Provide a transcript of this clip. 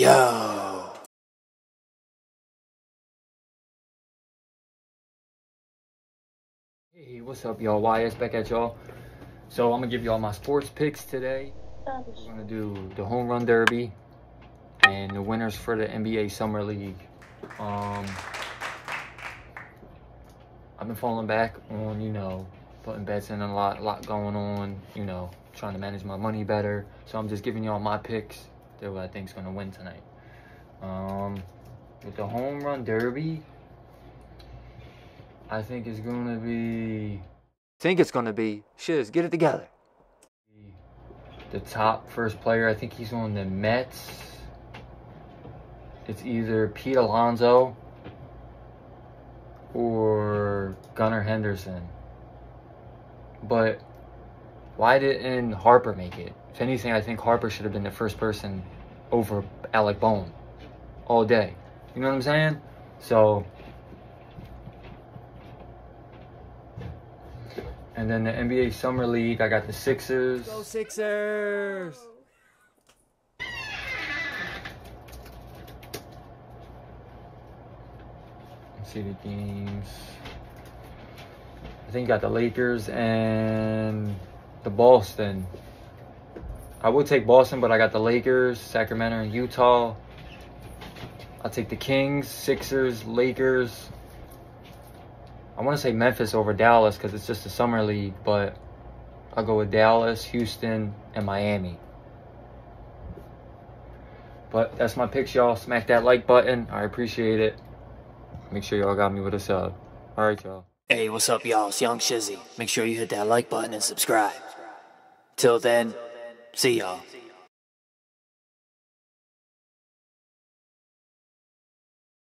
Yo. Hey, what's up, y'all? YS back at y'all. So I'm gonna give y'all my sports picks today. We're gonna do the home run derby and the winners for the NBA Summer League. Um, I've been falling back on, you know, putting bets in a lot, a lot going on, you know, trying to manage my money better. So I'm just giving y'all my picks that I think is gonna win tonight. Um, with the home run derby, I think it's gonna be. Think it's gonna be. Shiz, get it together. The top first player, I think he's on the Mets. It's either Pete Alonso or Gunnar Henderson. But why didn't Harper make it? If anything, I think Harper should have been the first person over Alec Bohm all day. You know what I'm saying? So, and then the NBA Summer League, I got the Sixers. Go Sixers! Let's see the games. I think got the Lakers and the Boston. I would take Boston, but I got the Lakers, Sacramento, and Utah. I'll take the Kings, Sixers, Lakers. I want to say Memphis over Dallas because it's just a summer league, but I'll go with Dallas, Houston, and Miami. But that's my picks, y'all. Smack that like button. I appreciate it. Make sure y'all got me with a sub. All right, y'all. Hey, what's up, y'all? It's Young Shizzie. Make sure you hit that like button and subscribe. Till then, see y'all.